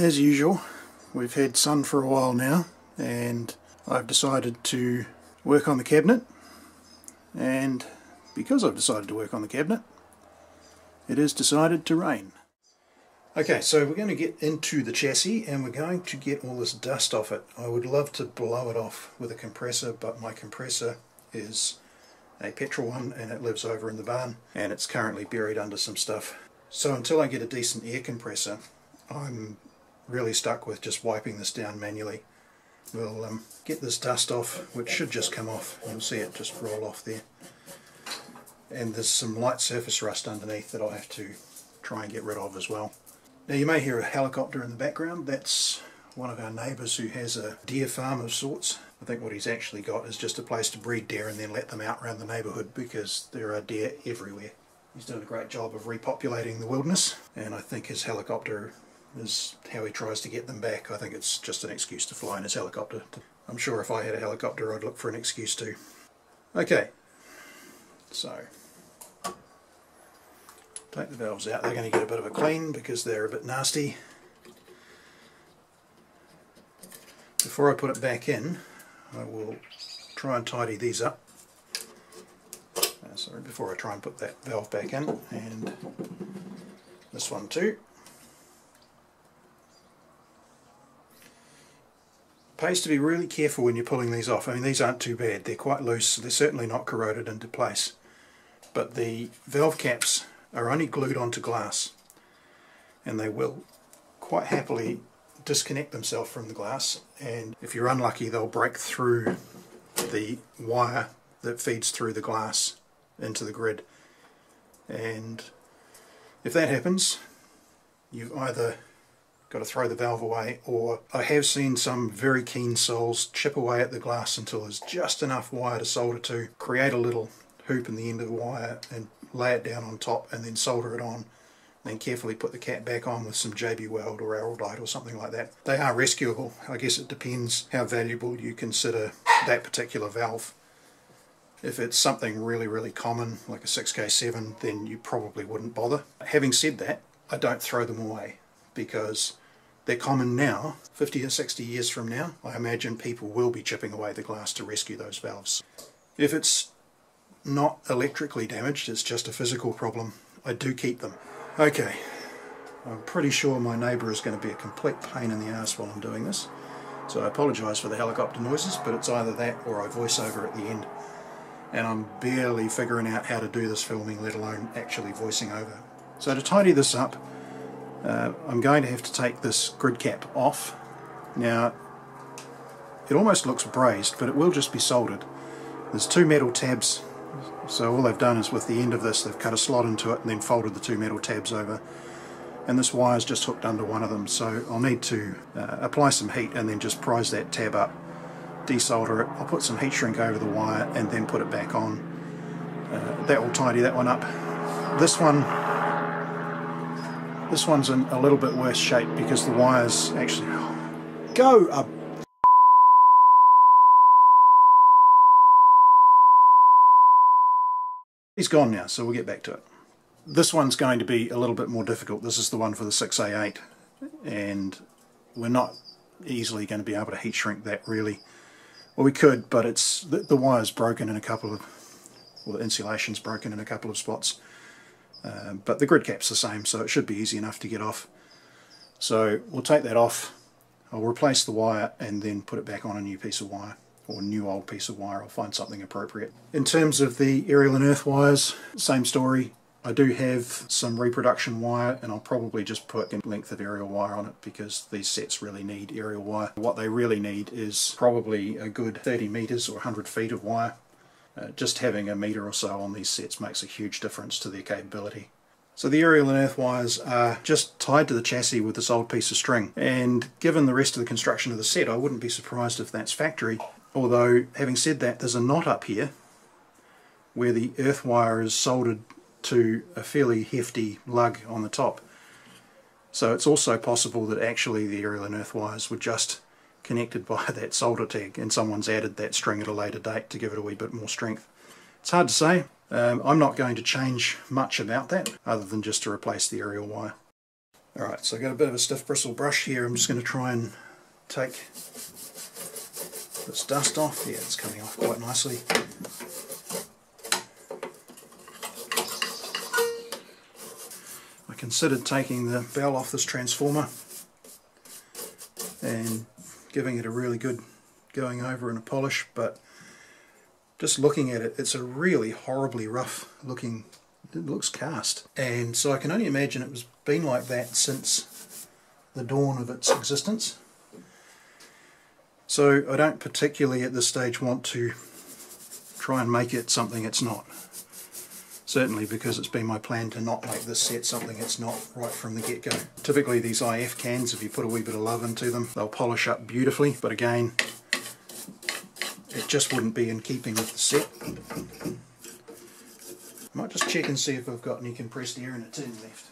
as usual, we've had sun for a while now and I've decided to work on the cabinet and because I've decided to work on the cabinet it has decided to rain. Okay, so we're going to get into the chassis and we're going to get all this dust off it. I would love to blow it off with a compressor, but my compressor is a petrol one and it lives over in the barn and it's currently buried under some stuff. So until I get a decent air compressor, I'm really stuck with just wiping this down manually. We'll um, get this dust off, which should just come off. You'll see it just roll off there. And there's some light surface rust underneath that I'll have to try and get rid of as well. Now you may hear a helicopter in the background. That's one of our neighbours who has a deer farm of sorts. I think what he's actually got is just a place to breed deer and then let them out around the neighbourhood because there are deer everywhere. He's done a great job of repopulating the wilderness and I think his helicopter is how he tries to get them back. I think it's just an excuse to fly in his helicopter. I'm sure if I had a helicopter I'd look for an excuse too. Okay, so Take the valves out, they're going to get a bit of a clean because they're a bit nasty. Before I put it back in, I will try and tidy these up. Uh, sorry, before I try and put that valve back in, and this one too. Pays to be really careful when you're pulling these off. I mean, these aren't too bad. They're quite loose. They're certainly not corroded into place. But the valve caps are only glued onto glass and they will quite happily disconnect themselves from the glass and if you're unlucky they'll break through the wire that feeds through the glass into the grid and if that happens you've either got to throw the valve away or I have seen some very keen souls chip away at the glass until there's just enough wire to solder to create a little hoop in the end of the wire and lay it down on top and then solder it on then carefully put the cap back on with some JB Weld or Araldite or something like that. They are rescuable. I guess it depends how valuable you consider that particular valve. If it's something really, really common, like a 6K7, then you probably wouldn't bother. Having said that, I don't throw them away because they're common now. 50 or 60 years from now, I imagine people will be chipping away the glass to rescue those valves. If it's not electrically damaged, it's just a physical problem. I do keep them. Okay, I'm pretty sure my neighbour is going to be a complete pain in the ass while I'm doing this. So I apologise for the helicopter noises, but it's either that or I voice over at the end. And I'm barely figuring out how to do this filming, let alone actually voicing over. So to tidy this up, uh, I'm going to have to take this grid cap off. Now, it almost looks brazed, but it will just be soldered. There's two metal tabs so all they've done is with the end of this they've cut a slot into it and then folded the two metal tabs over and this wire is just hooked under one of them so I'll need to uh, apply some heat and then just prise that tab up desolder it, I'll put some heat shrink over the wire and then put it back on uh, that will tidy that one up this one this one's in a little bit worse shape because the wires actually go up He's gone now, so we'll get back to it. This one's going to be a little bit more difficult. This is the one for the 6A8, and we're not easily going to be able to heat shrink that really. Well, we could, but it's the, the wire's broken in a couple of, well, the insulation's broken in a couple of spots. Uh, but the grid cap's the same, so it should be easy enough to get off. So we'll take that off. I'll replace the wire and then put it back on a new piece of wire or new old piece of wire, I'll find something appropriate. In terms of the aerial and earth wires, same story. I do have some reproduction wire and I'll probably just put a length of aerial wire on it because these sets really need aerial wire. What they really need is probably a good 30 meters or 100 feet of wire. Uh, just having a meter or so on these sets makes a huge difference to their capability. So the aerial and earth wires are just tied to the chassis with this old piece of string and given the rest of the construction of the set I wouldn't be surprised if that's factory Although, having said that, there's a knot up here where the earth wire is soldered to a fairly hefty lug on the top. So it's also possible that actually the aerial and earth wires were just connected by that solder tag and someone's added that string at a later date to give it a wee bit more strength. It's hard to say. Um, I'm not going to change much about that other than just to replace the aerial wire. Alright, so I've got a bit of a stiff bristle brush here. I'm just going to try and take this dust off. Yeah, it's coming off quite nicely. I considered taking the bell off this transformer and giving it a really good going over and a polish, but just looking at it, it's a really horribly rough looking, it looks cast. And so I can only imagine it was been like that since the dawn of its existence. So I don't particularly at this stage want to try and make it something it's not. Certainly because it's been my plan to not make this set something it's not right from the get-go. Typically these IF cans, if you put a wee bit of love into them, they'll polish up beautifully, but again, it just wouldn't be in keeping with the set. I might just check and see if I've got any compressed air in it tin left.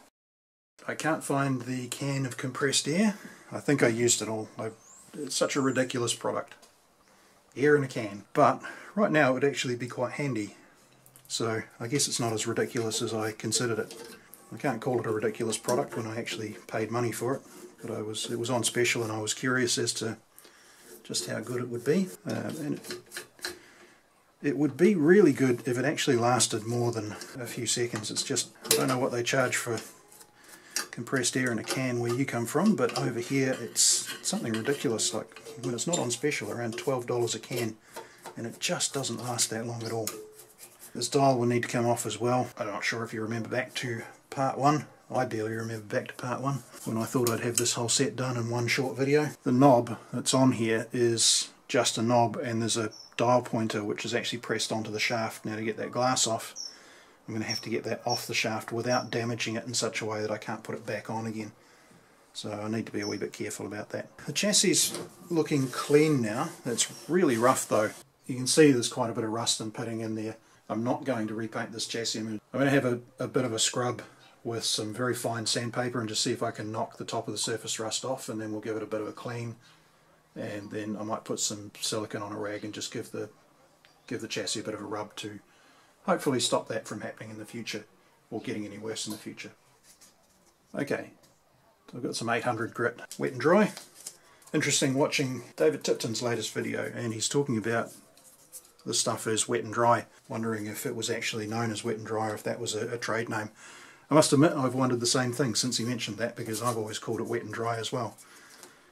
I can't find the can of compressed air. I think I used it all. I've, it's such a ridiculous product. Air in a can. But right now it would actually be quite handy so I guess it's not as ridiculous as I considered it. I can't call it a ridiculous product when I actually paid money for it, but I was it was on special and I was curious as to just how good it would be. Uh, and it, it would be really good if it actually lasted more than a few seconds. It's just, I don't know what they charge for compressed air in a can where you come from, but over here it's something ridiculous, like when it's not on special, around $12 a can, and it just doesn't last that long at all. This dial will need to come off as well. I'm not sure if you remember back to part one. I barely remember back to part one when I thought I'd have this whole set done in one short video. The knob that's on here is just a knob and there's a dial pointer which is actually pressed onto the shaft. Now to get that glass off I'm going to have to get that off the shaft without damaging it in such a way that I can't put it back on again. So I need to be a wee bit careful about that. The chassis is looking clean now. It's really rough though. You can see there's quite a bit of rust and pitting in there. I'm not going to repaint this chassis. I'm going to have a, a bit of a scrub with some very fine sandpaper and just see if I can knock the top of the surface rust off and then we'll give it a bit of a clean and then I might put some silicone on a rag and just give the give the chassis a bit of a rub to hopefully stop that from happening in the future or getting any worse in the future. Okay, so I've got some 800 grit wet and dry. Interesting watching David Tipton's latest video and he's talking about the stuff is wet and dry, wondering if it was actually known as wet and dry or if that was a, a trade name. I must admit I've wondered the same thing since he mentioned that because I've always called it wet and dry as well.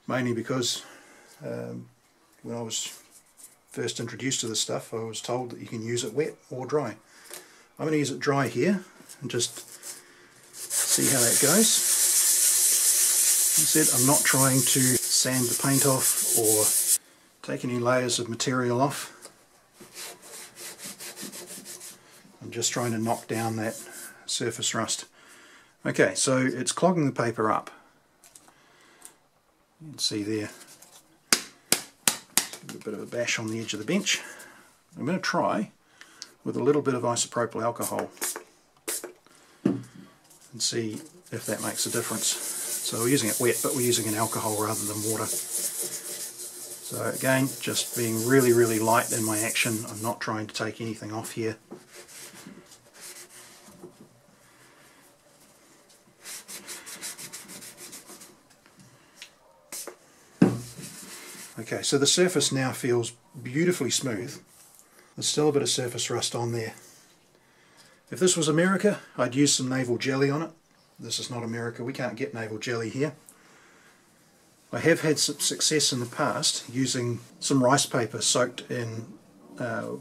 Mainly because um, when I was first introduced to this stuff I was told that you can use it wet or dry. I'm going to use it dry here and just see how that goes. I said I'm not trying to sand the paint off or take any layers of material off. I'm just trying to knock down that surface rust. Okay, so it's clogging the paper up. You can see there a bit of a bash on the edge of the bench. I'm going to try with a little bit of isopropyl alcohol and see if that makes a difference. So we're using it wet, but we're using an alcohol rather than water. So again, just being really, really light in my action. I'm not trying to take anything off here. Okay, so the surface now feels beautifully smooth. There's still a bit of surface rust on there. If this was America, I'd use some naval jelly on it. This is not America, we can't get naval jelly here. I have had some success in the past using some rice paper soaked in uh,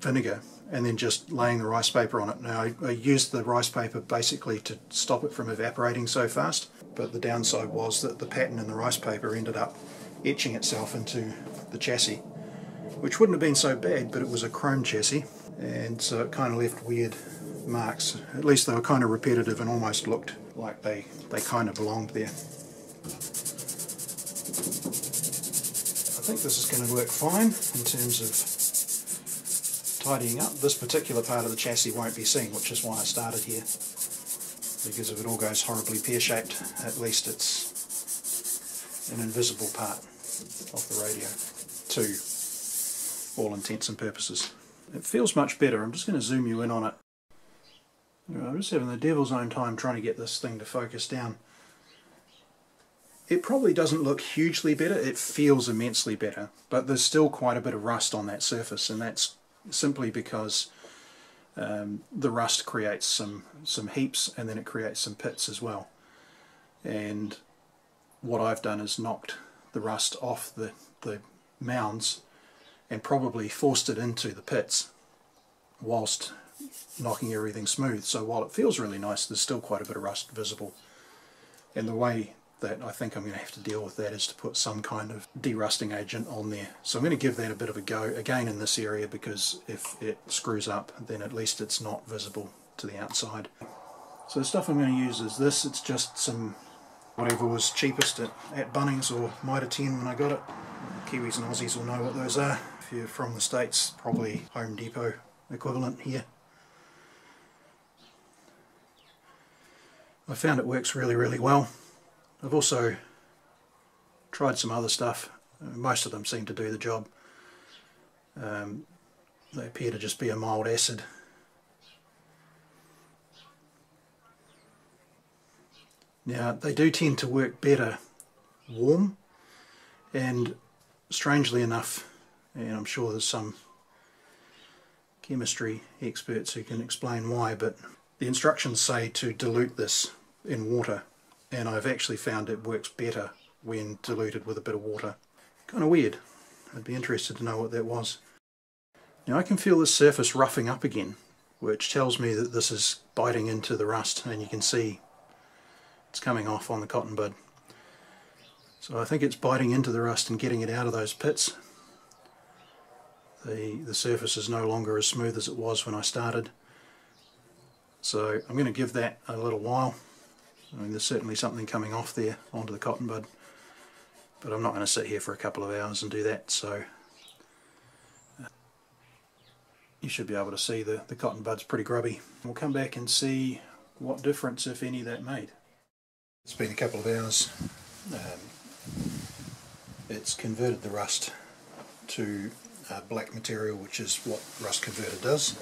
vinegar and then just laying the rice paper on it. Now I, I, used the rice paper basically to stop it from evaporating so fast but the downside was that the pattern in the rice paper ended up etching itself into the chassis which wouldn't have been so bad but it was a chrome chassis. And so it kind of left weird marks. At least they were kind of repetitive and almost looked like they they kind of belonged there. I think this is going to work fine in terms of tidying up. This particular part of the chassis won't be seen which is why I started here because if it all goes horribly pear-shaped at least it's an invisible part of the radio to all intents and purposes. It feels much better. I'm just going to zoom you in on it. I'm just having the devil's own time trying to get this thing to focus down. it probably doesn't look hugely better, it feels immensely better, but there's still quite a bit of rust on that surface and that's simply because um, the rust creates some, some heaps and then it creates some pits as well. And what I've done is knocked the rust off the, the mounds and probably forced it into the pits whilst knocking everything smooth. So while it feels really nice, there's still quite a bit of rust visible. And the way that I think I'm going to have to deal with that is to put some kind of derusting agent on there. So I'm going to give that a bit of a go again in this area because if it screws up then at least it's not visible to the outside. So the stuff I'm going to use is this, it's just some whatever was cheapest at, at Bunnings or Mitre 10 when I got it. Kiwis and Aussies will know what those are. If you're from the States, probably Home Depot equivalent here. I found it works really really well. I've also tried some other stuff. Most of them seem to do the job. Um, they appear to just be a mild acid. Now they do tend to work better warm and strangely enough, and I'm sure there's some chemistry experts who can explain why, but the instructions say to dilute this in water and I've actually found it works better when diluted with a bit of water. Kind of weird. I'd be interested to know what that was. Now I can feel the surface roughing up again, which tells me that this is biting into the rust and you can see it's coming off on the cotton bud. So I think it's biting into the rust and getting it out of those pits. The, the surface is no longer as smooth as it was when I started. So I'm going to give that a little while. I mean there's certainly something coming off there onto the cotton bud. But I'm not going to sit here for a couple of hours and do that so uh, you should be able to see the, the cotton bud's pretty grubby. We'll come back and see what difference if any that made. It's been a couple of hours. Um, it's converted the rust to uh, black material which is what rust converter does.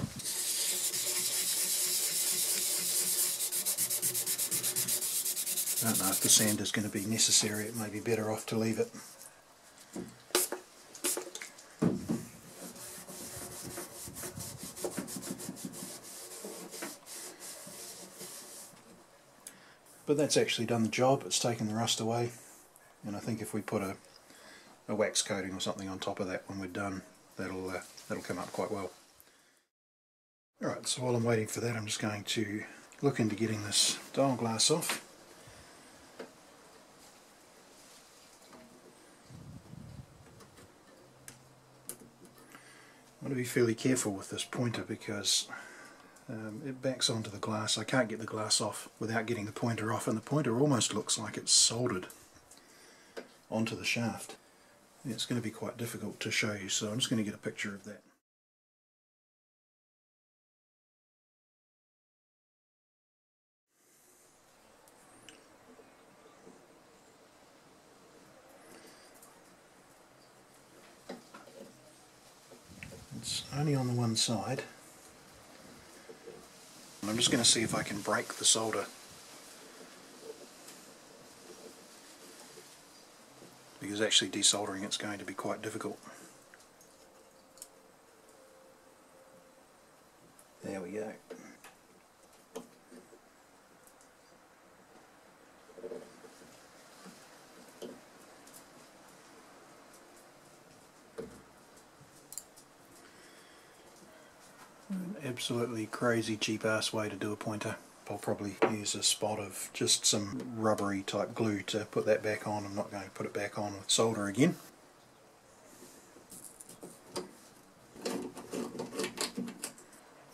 I don't know if the sand is going to be necessary, it may be better off to leave it. But that's actually done the job, it's taken the rust away and I think if we put a, a wax coating or something on top of that when we're done that'll uh, that'll come up quite well. Alright, so while I'm waiting for that I'm just going to look into getting this dial glass off. I want to be fairly careful with this pointer because um, it backs onto the glass. I can't get the glass off without getting the pointer off and the pointer almost looks like it's soldered onto the shaft. It's going to be quite difficult to show you so I'm just going to get a picture of that. It's only on the one side. I'm just going to see if I can break the solder because actually desoldering it's going to be quite difficult. There we go. An absolutely crazy cheap ass way to do a pointer. I'll probably use a spot of just some rubbery type glue to put that back on. I'm not going to put it back on with solder again.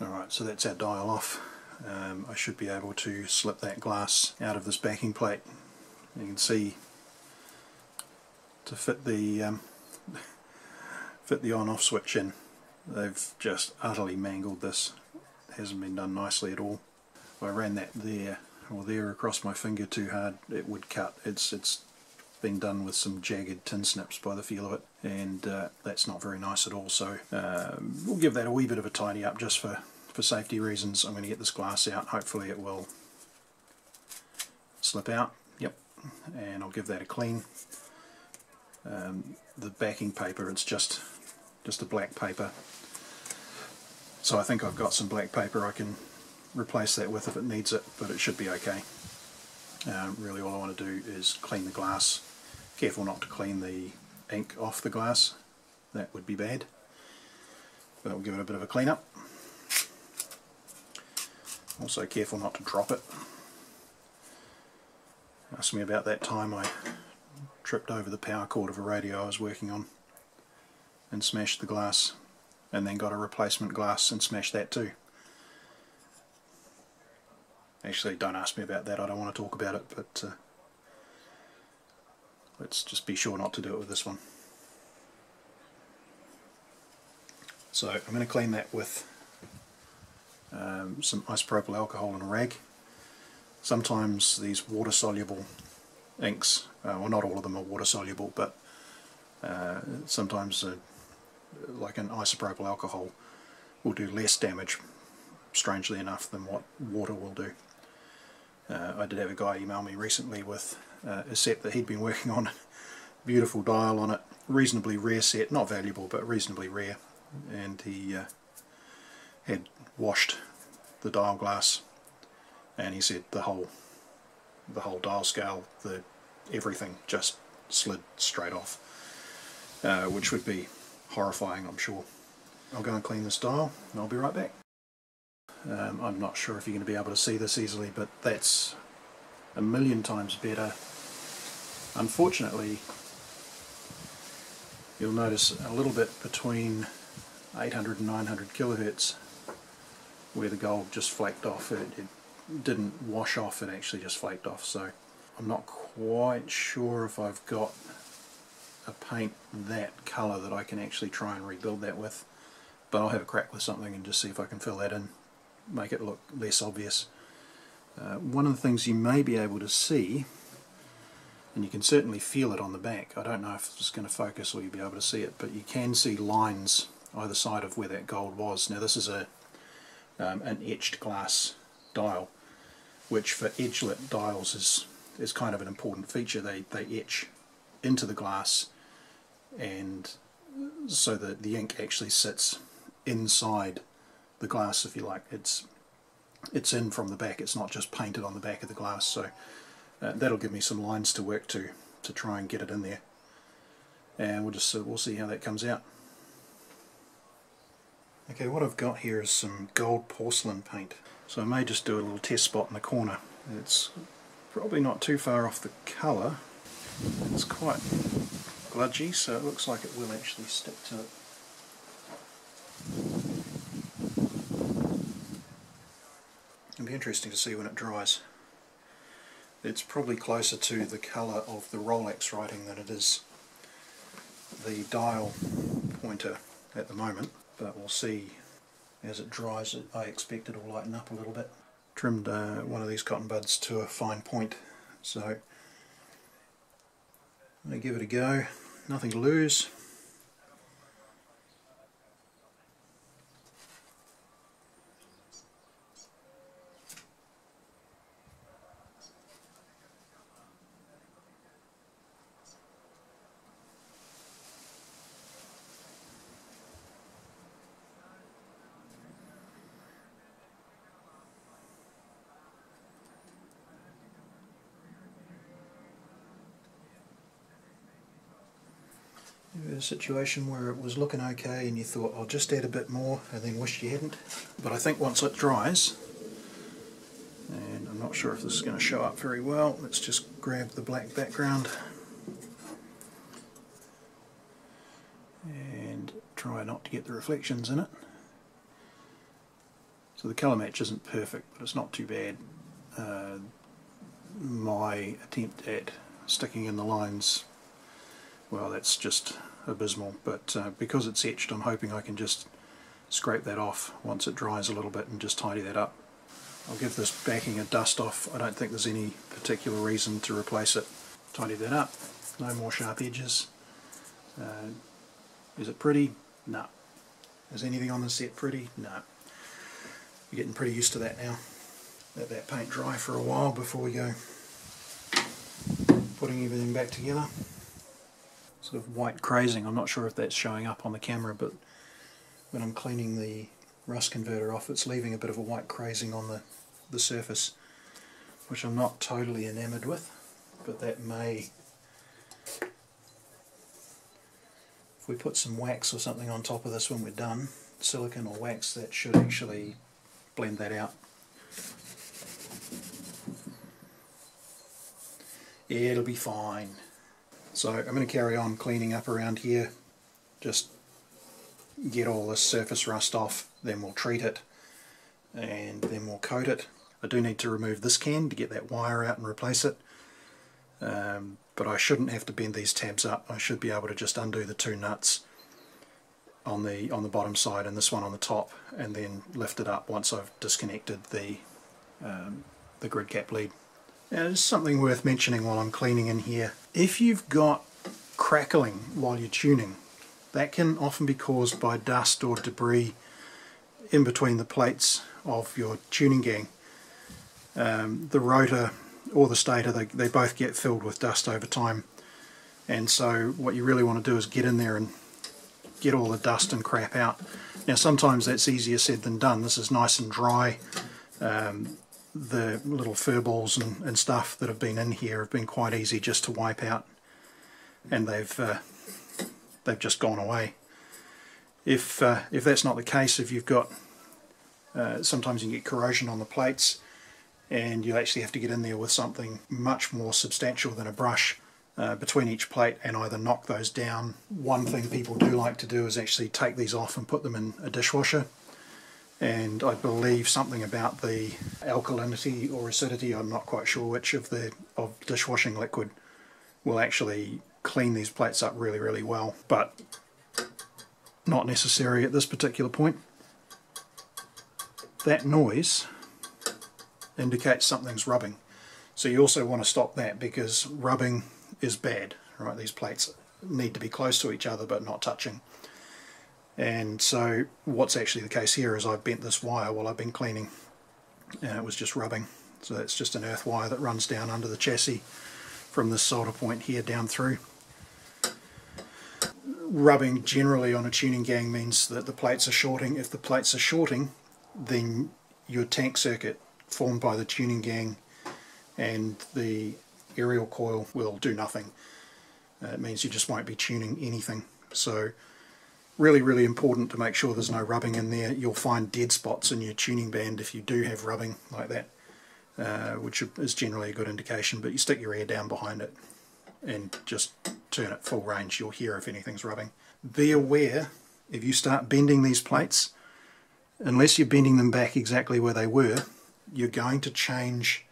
Alright, so that's our dial off. Um, I should be able to slip that glass out of this backing plate. You can see to fit the um, fit the on-off switch in. They've just utterly mangled this. It hasn't been done nicely at all. If I ran that there or there across my finger too hard it would cut. It's it's been done with some jagged tin snips by the feel of it and uh, that's not very nice at all so um, we'll give that a wee bit of a tidy up just for, for safety reasons. I'm going to get this glass out hopefully it will slip out. Yep, and I'll give that a clean. Um, the backing paper, it's just just a black paper. So I think I've got some black paper I can replace that with if it needs it, but it should be okay. Um, really all I want to do is clean the glass. Careful not to clean the ink off the glass, that would be bad. But we'll give it a bit of a clean up. Also careful not to drop it. Ask me about that time I tripped over the power cord of a radio I was working on and smashed the glass and then got a replacement glass and smashed that too. Actually don't ask me about that, I don't want to talk about it but uh, let's just be sure not to do it with this one. So I'm going to clean that with um, some isopropyl alcohol and a rag. Sometimes these water soluble inks, uh, well not all of them are water soluble but uh, sometimes like an isopropyl alcohol will do less damage strangely enough than what water will do. Uh, I did have a guy email me recently with uh, a set that he'd been working on, beautiful dial on it, reasonably rare set, not valuable but reasonably rare and he uh, had washed the dial glass and he said the whole the whole dial scale, the everything just slid straight off uh, which would be horrifying I'm sure. I'll go and clean this dial and I'll be right back. Um, I'm not sure if you're going to be able to see this easily but that's a million times better. Unfortunately you'll notice a little bit between 800 and 900 kilohertz where the gold just flaked off. It, it didn't wash off, it actually just flaked off. So I'm not quite sure if I've got a paint that colour that I can actually try and rebuild that with. But I'll have a crack with something and just see if I can fill that in, make it look less obvious. Uh, one of the things you may be able to see, and you can certainly feel it on the back, I don't know if it's going to focus or you'll be able to see it, but you can see lines either side of where that gold was. Now this is a um, an etched glass dial, which for edge-lit dials is is kind of an important feature. They they etch into the glass, and so that the ink actually sits inside the glass, if you like. It's it's in from the back. It's not just painted on the back of the glass. So uh, that'll give me some lines to work to to try and get it in there. And we'll just uh, we'll see how that comes out. Okay, what I've got here is some gold porcelain paint. So I may just do a little test spot in the corner. It's probably not too far off the colour. It's quite gludgy, so it looks like it will actually stick to it. It'll be interesting to see when it dries. It's probably closer to the colour of the Rolax writing than it is the dial pointer at the moment but we'll see as it dries I expect it will lighten up a little bit. Trimmed uh, one of these cotton buds to a fine point so I'm going to give it a go, nothing to lose. a situation where it was looking okay and you thought I'll just add a bit more and then wished you hadn't. But I think once it dries and I'm not sure if this is going to show up very well let's just grab the black background and try not to get the reflections in it. So the colour match isn't perfect but it's not too bad. Uh, my attempt at sticking in the lines well that's just abysmal but uh, because it's etched I'm hoping I can just scrape that off once it dries a little bit and just tidy that up. I'll give this backing a dust off, I don't think there's any particular reason to replace it. Tidy that up, no more sharp edges. Uh, is it pretty? No. Is anything on the set pretty? No. We're getting pretty used to that now. Let that paint dry for a while before we go putting everything back together. Sort of white crazing, I'm not sure if that's showing up on the camera, but when I'm cleaning the rust converter off, it's leaving a bit of a white crazing on the, the surface, which I'm not totally enamored with, but that may, if we put some wax or something on top of this when we're done, silicon or wax, that should actually blend that out. It'll be fine. So I'm going to carry on cleaning up around here, just get all this surface rust off, then we'll treat it, and then we'll coat it. I do need to remove this can to get that wire out and replace it, um, but I shouldn't have to bend these tabs up. I should be able to just undo the two nuts on the on the bottom side and this one on the top, and then lift it up once I've disconnected the um, the grid cap lead. Now, there's something worth mentioning while I'm cleaning in here. If you've got crackling while you're tuning, that can often be caused by dust or debris in between the plates of your tuning gang. Um, the rotor or the stator, they, they both get filled with dust over time. And so what you really want to do is get in there and get all the dust and crap out. Now sometimes that's easier said than done. This is nice and dry. Um, the little fur balls and, and, stuff that have been in here have been quite easy just to wipe out and they've uh, they've just gone away. If uh, if that's not the case, if you've got uh, sometimes you get corrosion on the plates and you actually have to get in there with something much more substantial than a brush uh, between each plate and either knock those down. One thing people do like to do is actually take these off and put them in a dishwasher and I believe something about the alkalinity or acidity, I'm not quite sure which of the of dishwashing liquid will actually clean these plates up really really well but not necessary at this particular point. That noise indicates something's rubbing. So you also want to stop that because rubbing is bad right? These plates need to be close to each other but not touching and so what's actually the case here is I've bent this wire while I've been cleaning and it was just rubbing. So that's just an earth wire that runs down under the chassis from this solder point here down through. Rubbing generally on a tuning gang means that the plates are shorting. If the plates are shorting then your tank circuit formed by the tuning gang and the aerial coil will do nothing. Uh, it means you just won't be tuning anything. So really really important to make sure there's no rubbing in there. You'll find dead spots in your tuning band if you do have rubbing like that uh, which is generally a good indication but you stick your ear down behind it and just turn it full range. You'll hear if anything's rubbing. Be aware if you start bending these plates unless you're bending them back exactly where they were you're going to change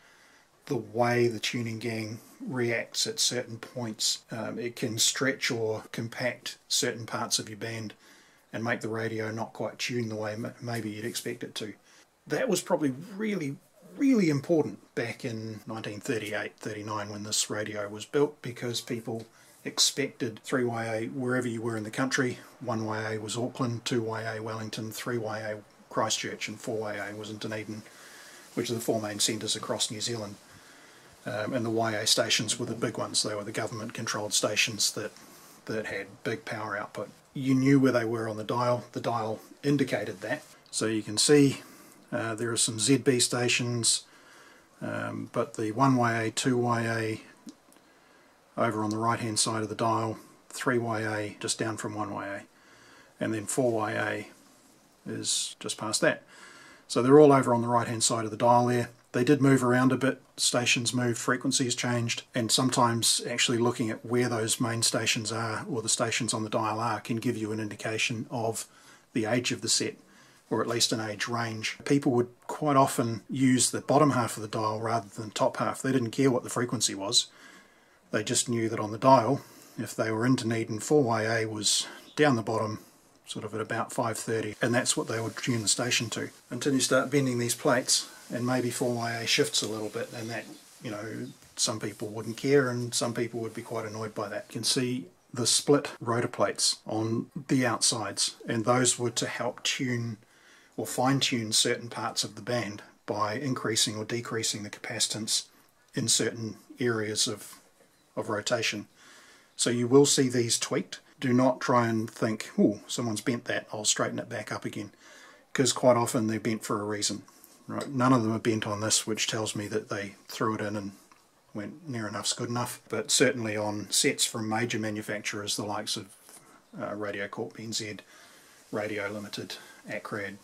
the way the tuning gang reacts at certain points. Um, it can stretch or compact certain parts of your band and make the radio not quite tune the way maybe you'd expect it to. That was probably really, really important back in 1938 39 when this radio was built because people expected 3YA wherever you were in the country. 1YA was Auckland, 2YA Wellington, 3YA Christchurch, and 4YA was in Dunedin, which are the four main centres across New Zealand. Um, and the YA stations were the big ones. They were the government controlled stations that, that had big power output. You knew where they were on the dial. The dial indicated that. So you can see uh, there are some ZB stations, um, but the 1YA, 2YA over on the right hand side of the dial, 3YA just down from 1YA, and then 4YA is just past that. So they're all over on the right hand side of the dial there. They did move around a bit, stations moved, frequencies changed, and sometimes actually looking at where those main stations are or the stations on the dial are can give you an indication of the age of the set or at least an age range. People would quite often use the bottom half of the dial rather than the top half. They didn't care what the frequency was. They just knew that on the dial, if they were in Dunedin, 4YA was down the bottom, sort of at about 5.30, and that's what they would tune the station to. Until you start bending these plates, and maybe 4YA shifts a little bit and that you know some people wouldn't care and some people would be quite annoyed by that. You can see the split rotor plates on the outsides and those were to help tune or fine tune certain parts of the band by increasing or decreasing the capacitance in certain areas of of rotation. So you will see these tweaked. Do not try and think, oh, someone's bent that, I'll straighten it back up again. Because quite often they're bent for a reason. Right? None of them are bent on this, which tells me that they threw it in and went near enough's good enough. But certainly on sets from major manufacturers, the likes of uh, Radiocorp, NZ, Radio Limited, Akrad,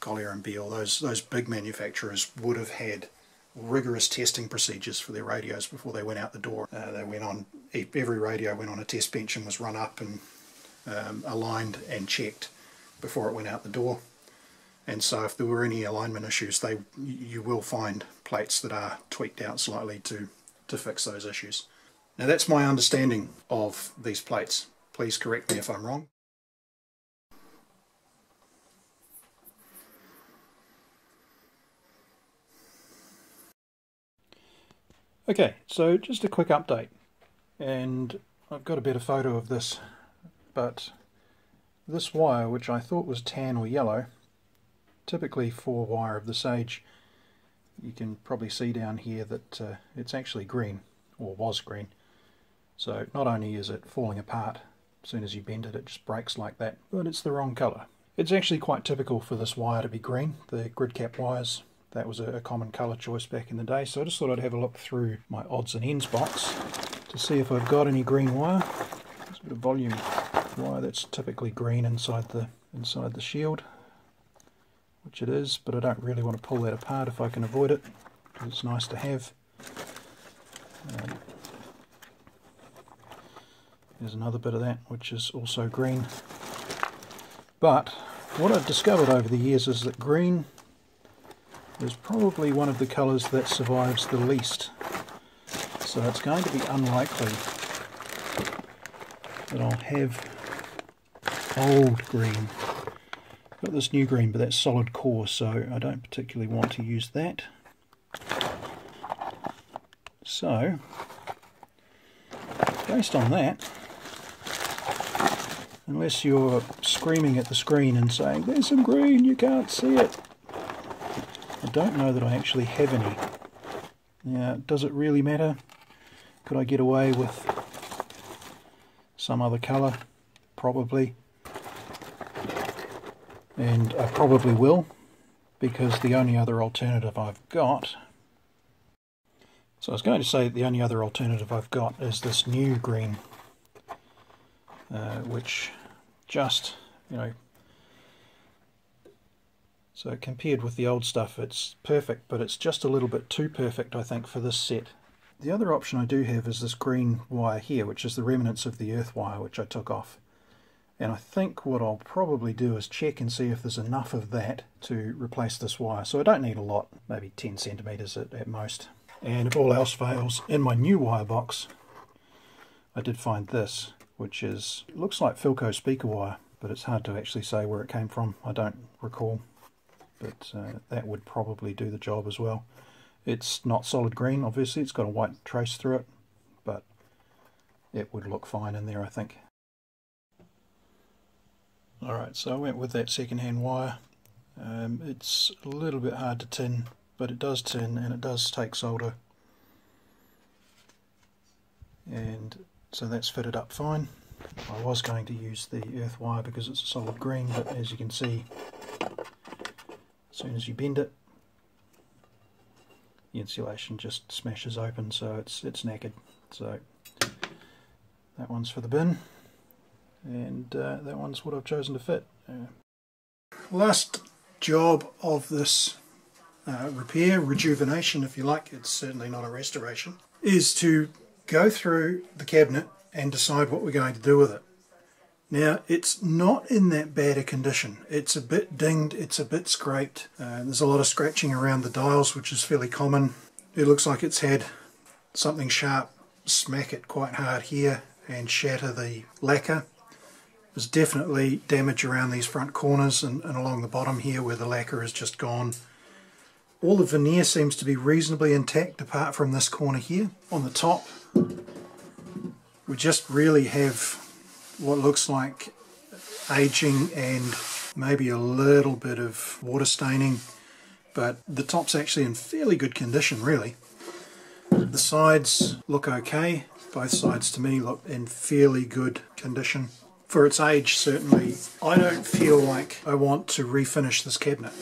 Collier and Beale, those, those big manufacturers would have had rigorous testing procedures for their radios before they went out the door. Uh, they went on every radio went on a test bench and was run up and um, aligned and checked before it went out the door. And so, if there were any alignment issues, they you will find plates that are tweaked out slightly to to fix those issues. Now, that's my understanding of these plates. Please correct me if I'm wrong. Okay, so just a quick update, and I've got a better photo of this, but this wire, which I thought was tan or yellow, typically four wire of the sage you can probably see down here that uh, it's actually green, or was green. So not only is it falling apart, as soon as you bend it, it just breaks like that, but it's the wrong colour. It's actually quite typical for this wire to be green. The grid cap wires that was a, common colour choice back in the day. So I just thought I'd have a look through my odds and ends box to see if I've got any green wire. There's a bit of volume wire that's typically green inside the inside the shield, which it is, but I don't really want to pull that apart if I can avoid it, because it's nice to have. Um, there's another bit of that, which is also green. But what I've discovered over the years is that green is probably one of the colours that survives the least. So it's going to be unlikely that I'll have old green. Got this new green, but that's solid core, so I don't particularly want to use that. So, based on that, unless you're screaming at the screen and saying, there's some green, you can't see it, I don't know that I actually have any. Now, does it really matter? Could I get away with some other colour? Probably. And I probably will, because the only other alternative I've got... So I was going to say the only other alternative I've got is this new green, uh, which just, you know, so compared with the old stuff, it's perfect, but it's just a little bit too perfect, I think, for this set. The other option I do have is this green wire here, which is the remnants of the earth wire, which I took off. And I think what I'll probably do is check and see if there's enough of that to replace this wire. So I don't need a lot, maybe 10 centimeters at, at most. And if all else fails, in my new wire box, I did find this, which is looks like Philco speaker wire, but it's hard to actually say where it came from. I don't recall but uh, that would probably do the job as well. It's not solid green, obviously, it's got a white trace through it, but it would look fine in there, I think. Alright, so I went with that second-hand wire. Um, it's a little bit hard to tin, but it does tin and it does take solder. And so that's fitted up fine. I was going to use the earth wire because it's a solid green, but as you can see, as soon as you bend it, the insulation just smashes open, so it's it's knackered. So that one's for the bin, and uh, that one's what I've chosen to fit. Uh, last job of this uh, repair, rejuvenation if you like, it's certainly not a restoration, is to go through the cabinet and decide what we're going to do with it. Now it's not in that bad a condition. It's a bit dinged, it's a bit scraped. Uh, there's a lot of scratching around the dials which is fairly common. It looks like it's had something sharp smack it quite hard here and shatter the lacquer. There's definitely damage around these front corners and, and along the bottom here where the lacquer is just gone. All the veneer seems to be reasonably intact apart from this corner here. On the top we just really have what looks like aging and maybe a little bit of water staining but the top's actually in fairly good condition really. The sides look okay Both sides to me look in fairly good condition. For its age, certainly, I don't feel like I want to refinish this cabinet.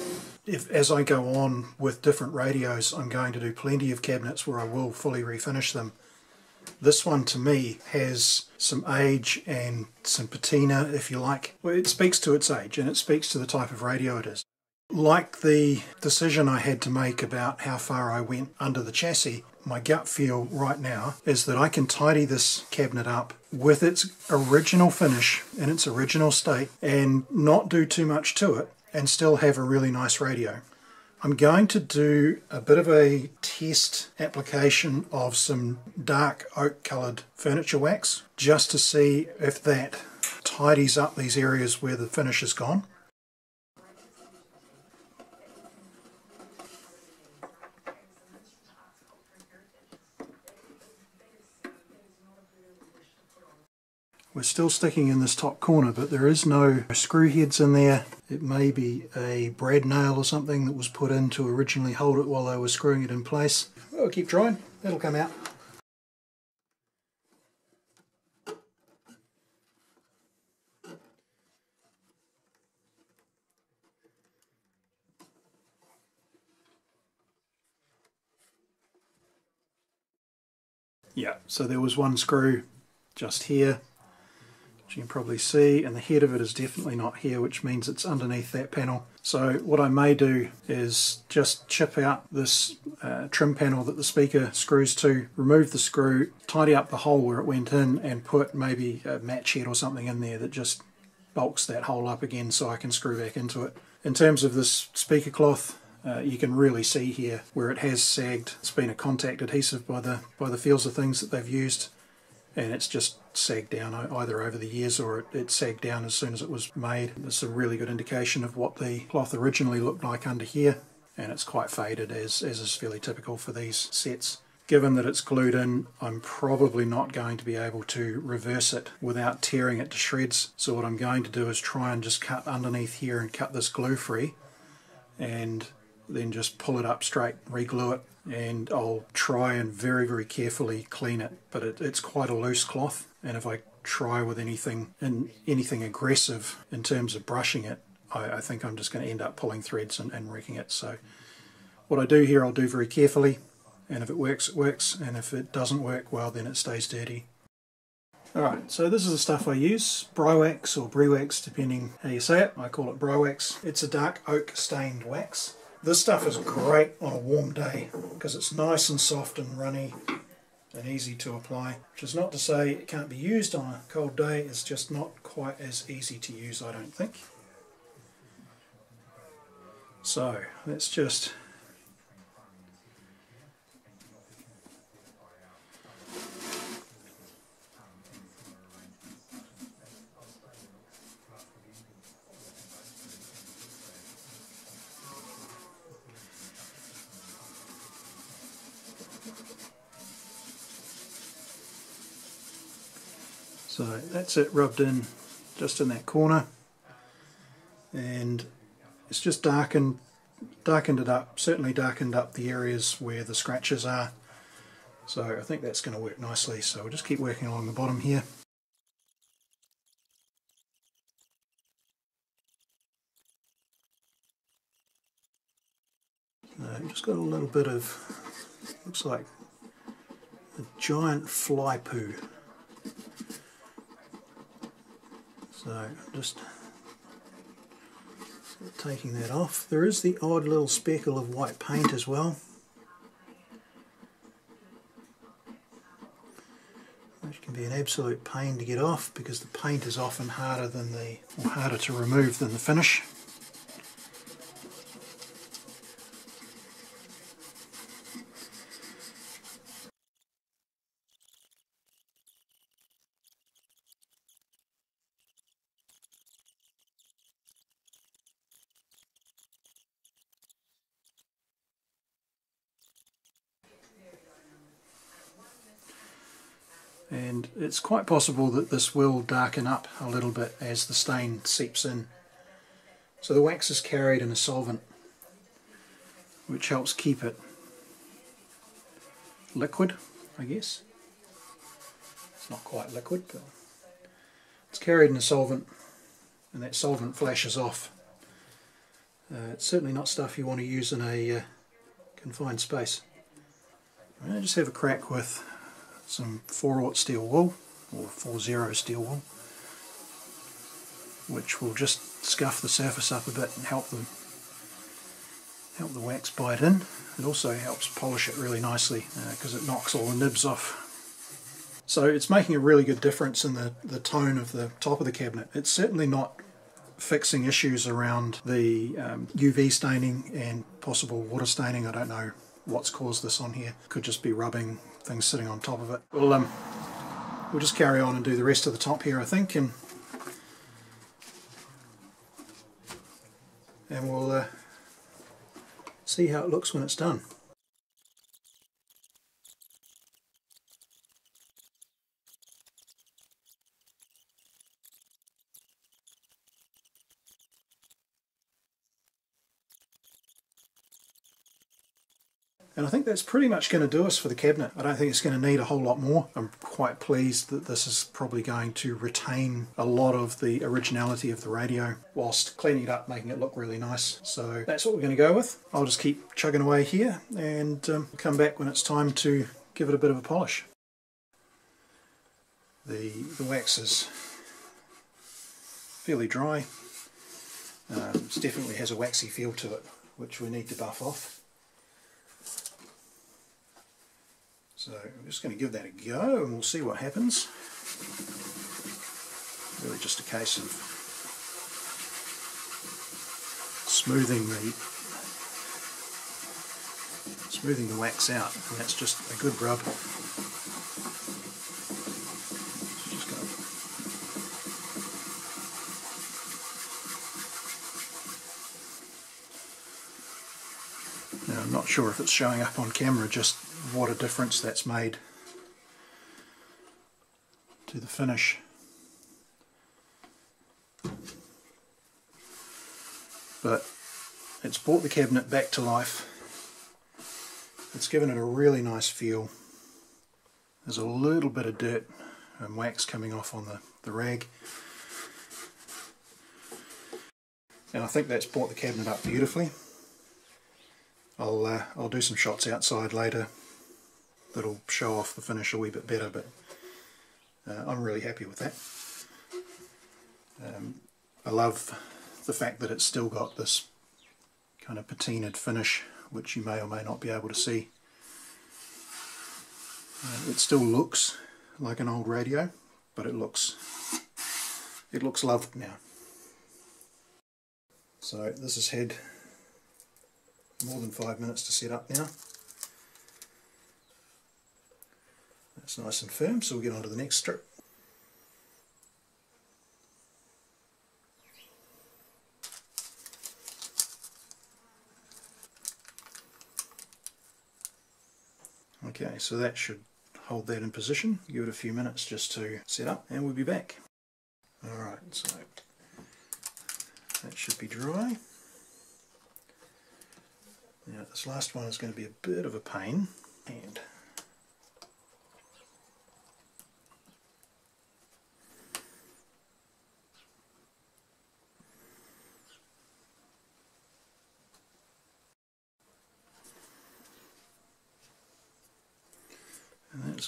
If, as I go on with different radios, I'm going to do plenty of cabinets where I will fully refinish them. This one to me has some age and some patina, if you like. Well, it speaks to its age and it speaks to the type of radio it is. Like the decision I had to make about how far I went under the chassis, my gut feel right now is that I can tidy this cabinet up with its original finish in its original state and not do too much to it and still have a really nice radio. I'm going to do a bit of a test application of some dark oak coloured furniture wax just to see if that tidies up these areas where the finish is gone. We're still sticking in this top corner, but there is no screw heads in there. It may be a brad nail or something that was put in to originally hold it while they were screwing it in place. I'll keep trying, that'll come out. Yeah, so there was one screw just here you can probably see and the head of it is definitely not here which means it's underneath that panel so what I may do is just chip out this uh, trim panel that the speaker screws to remove the screw tidy up the hole where it went in and put maybe a match head or something in there that just bulks that hole up again so I can screw back into it in terms of this speaker cloth uh, you can really see here where it has sagged. It's been a contact adhesive by the by the feels of things that they've used and it's just sagged down either over the years or it, it, sagged down as soon as it was made. It's a really good indication of what the cloth originally looked like under here and it's quite faded as, as is fairly typical for these sets. Given that it's glued in, I'm probably not going to be able to reverse it without tearing it to shreds. So what I'm going to do is try and just cut underneath here and cut this glue free and then just pull it up straight, re-glue it and I'll try and very very carefully clean it but it, it's quite a loose cloth and if I try with anything and anything aggressive in terms of brushing it I, I think I'm just going to end up pulling threads and, and wrecking it. So what I do here I'll do very carefully. And if it works it works. And if it doesn't work well then it stays dirty. Alright, so this is the stuff I use, Brywax or Briwax depending how you say it, I call it Brywax. It's a dark oak stained wax. This stuff is great on a warm day because it's nice and soft and runny and easy to apply. Which is not to say it can't be used on a cold day, it's just not quite as easy to use I don't think. So let's just So that's it rubbed in just in that corner and it's just darkened darkened it up, certainly darkened up the areas where the scratches are. So I think that's going to work nicely. So we'll just keep working along the bottom here. So just got a little bit of, looks like a giant fly poo So just taking that off. There is the odd little speckle of white paint as well. Which can be an absolute pain to get off because the paint is often harder than the harder to remove than the finish. and it's quite possible that this will darken up a little bit as the stain seeps in. So the wax is carried in a solvent which helps keep it liquid I guess. It's not quite liquid, but it's carried in a solvent and that solvent flashes off. Uh, it's certainly not stuff you want to use in a uh, confined space. I just have a crack with some 4-aught steel wool or 4-0 steel wool which will just scuff the surface up a bit and help them help the wax bite in. It also helps polish it really nicely because uh, it knocks all the nibs off. So it's making a really good difference in the, the tone of the top of the cabinet. It's certainly not fixing issues around the um, UV staining and possible water staining. I don't know what's caused this on here. Could just be rubbing things sitting on top of it. Well, um, we'll just carry on and do the rest of the top here I think and and we'll uh, see how it looks when it's done. I think that's pretty much going to do us for the cabinet. I don't think it's going to need a whole lot more. I'm quite pleased that this is probably going to retain a lot of the originality of the radio whilst cleaning it up, making it look really nice. So that's what we're going to go with. I'll just keep chugging away here and um, come back when it's time to give it a bit of a polish. The, the wax is fairly dry. Um, it definitely has a waxy feel to it, which we need to buff off. So I'm just going to give that a go and we'll see what happens. Really just a case of smoothing the smoothing the wax out and that's just a good rub. Now I'm not sure if it's showing up on camera just what a difference that's made to the finish. But it's brought the cabinet back to life. It's given it a really nice feel. There's a little bit of dirt and wax coming off on the, the rag. And I think that's brought the cabinet up beautifully. I'll, uh, I'll do some shots outside later that'll show off the finish a wee bit better, but uh, I'm really happy with that. Um, I love the fact that it's still got this kind of patinaed finish, which you may or may not be able to see. Uh, it still looks like an old radio, but it looks it looks loved now. So this has had more than five minutes to set up now. That's nice and firm, so we'll get on to the next strip. Okay, so that should hold that in position. Give it a few minutes just to set up and we'll be back. Alright, so that should be dry. Now this last one is going to be a bit of a pain and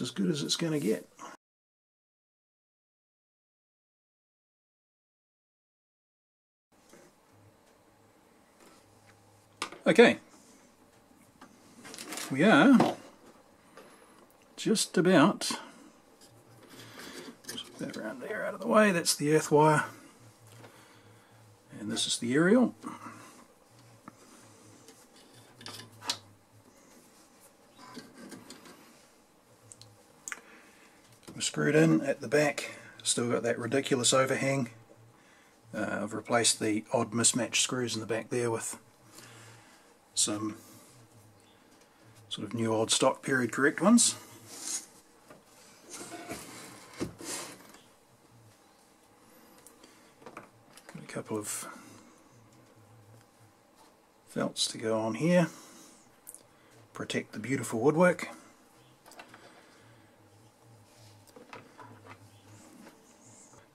As good as it's going to get. Okay, we are just about that around there out of the way, that's the earth wire and this is the aerial. Screwed in at the back. Still got that ridiculous overhang. Uh, I've replaced the odd mismatched screws in the back there with some sort of new old stock period correct ones. Got a couple of felts to go on here. Protect the beautiful woodwork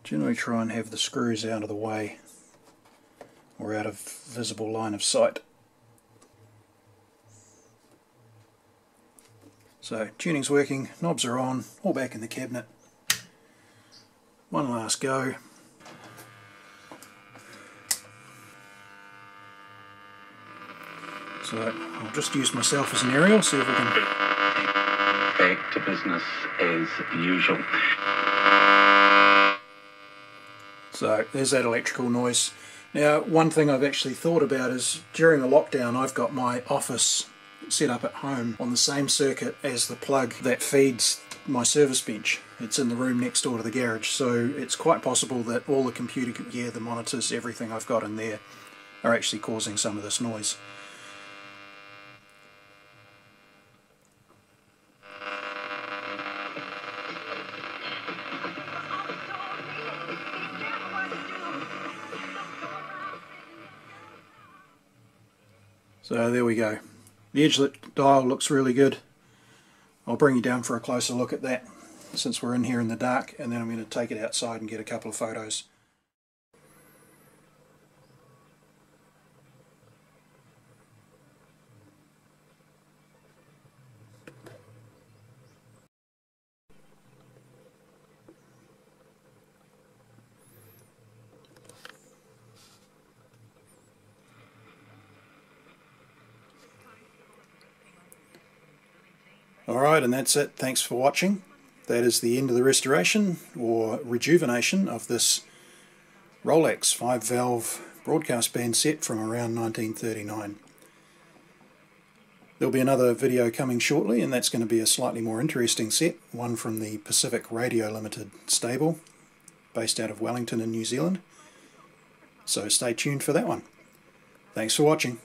Generally try and have the screws out of the way or out of visible line of sight. So tuning's working, knobs are on, all back in the cabinet. One last go. So I'll just use myself as an aerial, see if we can... Back to business as usual. So there's that electrical noise. Now one thing I've actually thought about is during the lockdown I've got my office set up at home on the same circuit as the plug that feeds my service bench. It's in the room next door to the garage so it's quite possible that all the computer gear, the monitors, everything I've got in there are actually causing some of this noise. So there we go. The edgelit dial looks really good. I'll bring you down for a closer look at that since we're in here in the dark and then I'm going to take it outside and get a couple of photos. Alright, that's it. Thanks for watching. That is the end of the restoration or rejuvenation of this Rolax 5 valve broadcast band set from around 1939. There'll be another video coming shortly and that's going to be a slightly more interesting set, one from the Pacific Radio Limited stable based out of Wellington in New Zealand. So stay tuned for that one. Thanks for watching.